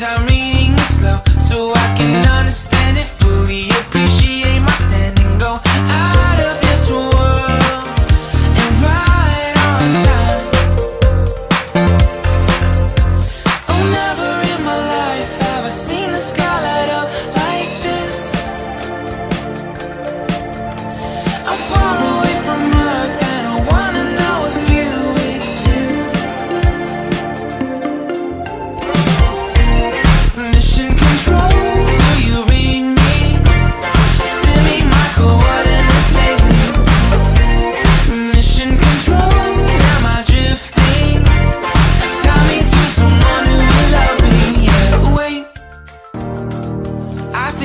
time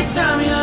every time you're